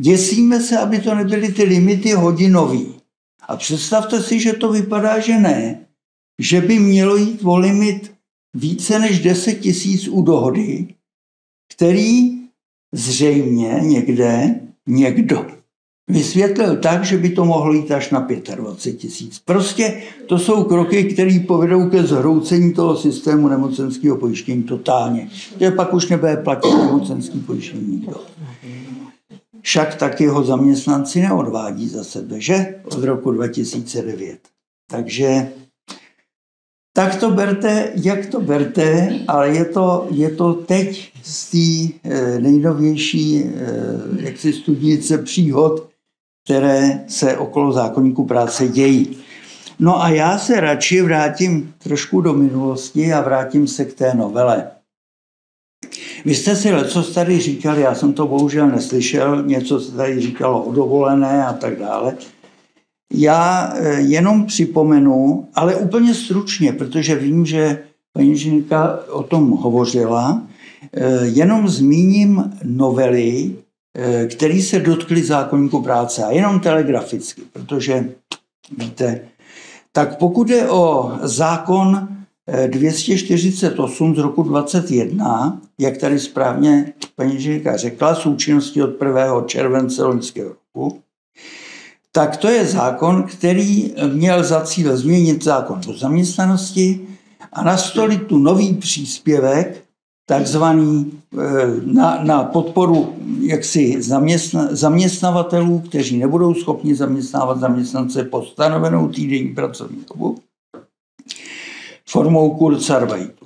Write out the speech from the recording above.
Děsíme se, aby to nebyly ty limity hodinový. A představte si, že to vypadá, že ne. Že by mělo jít o limit více než 10 tisíc u dohody, který zřejmě někde někdo vysvětlil tak, že by to mohlo jít až na 25 tisíc. Prostě to jsou kroky, které povedou ke zhroucení toho systému nemocenského pojištění totálně. Že pak už nebude platit nemocenský pojištění nikdo. Však tak jeho zaměstnanci neodvádí za sebe, že? Od roku 2009. Takže tak to berte, jak to berte, ale je to, je to teď z té eh, nejnovější eh, jaksi studnice příhod, které se okolo zákonníku práce dějí. No a já se radši vrátím trošku do minulosti a vrátím se k té novele. Vy jste si co tady říkali, já jsem to bohužel neslyšel, něco se tady říkalo o dovolené a tak dále. Já eh, jenom připomenu, ale úplně stručně, protože vím, že paní inženýrka o tom hovořila, eh, jenom zmíním novely, eh, které se dotkly zákonníku práce a jenom telegraficky, protože víte, tak pokud je o zákon 248 z roku 21, jak tady správně paní inženýrka řekla, s účinností od 1. července loňského roku, tak to je zákon, který měl za cíl změnit zákon o zaměstnanosti a nastolit tu nový příspěvek, takzvaný eh, na, na podporu jaksi zaměstna, zaměstnavatelů, kteří nebudou schopni zaměstnávat zaměstnance po stanovenou týdenní pracovní dobu formou o curso Sarbaito.